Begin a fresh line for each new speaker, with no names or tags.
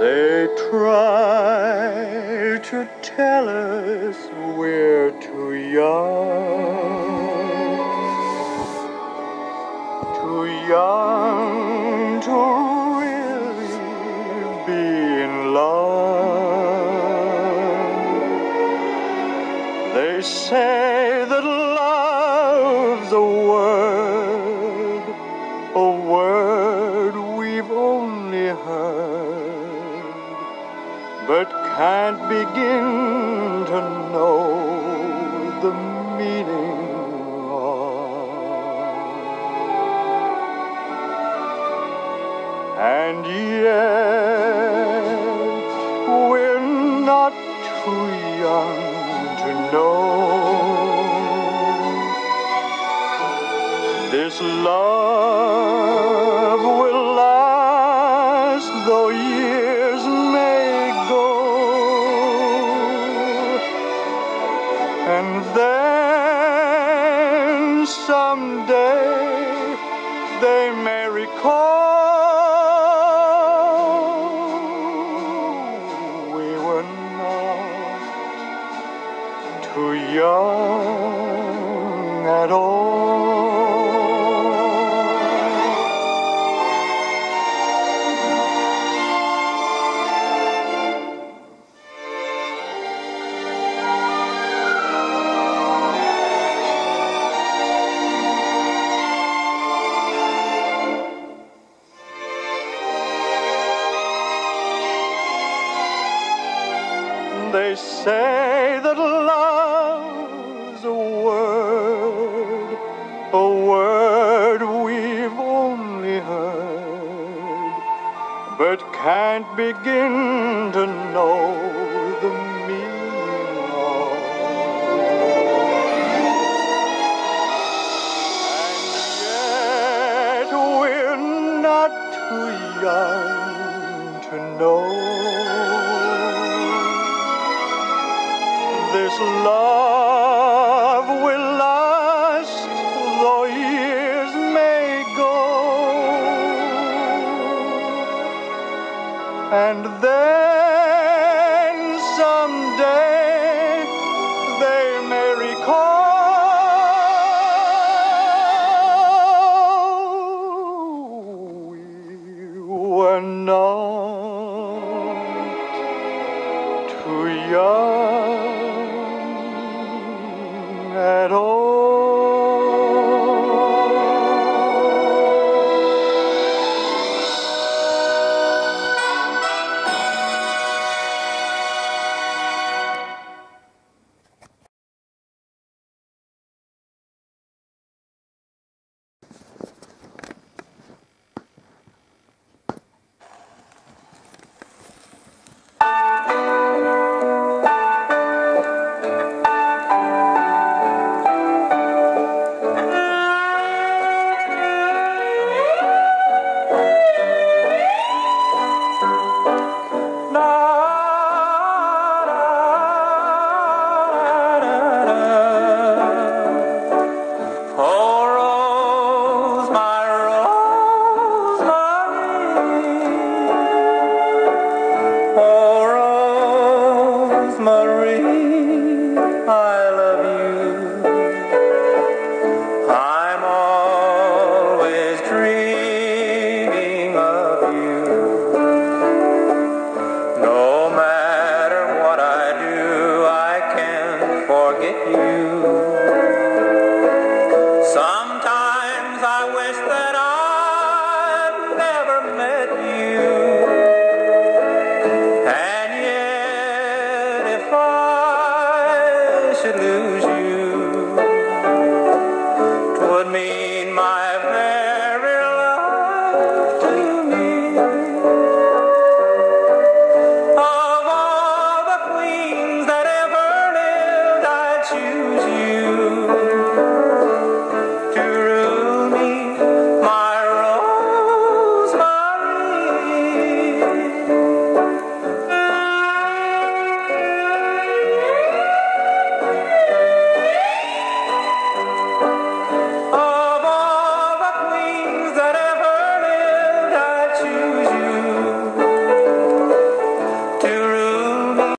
They try to tell us we're too young, too young to really be in love. They say that love's a word, a word but can't begin to know the meaning of. And yet we're not too young to know this love And then someday they may recall we were not too young at all. Say that love's a word, a word we've only heard, but can't begin to know the meaning of. And yet we're not too young to know. Love will last though years may go. And then someday they may recall we were not too young I should lose.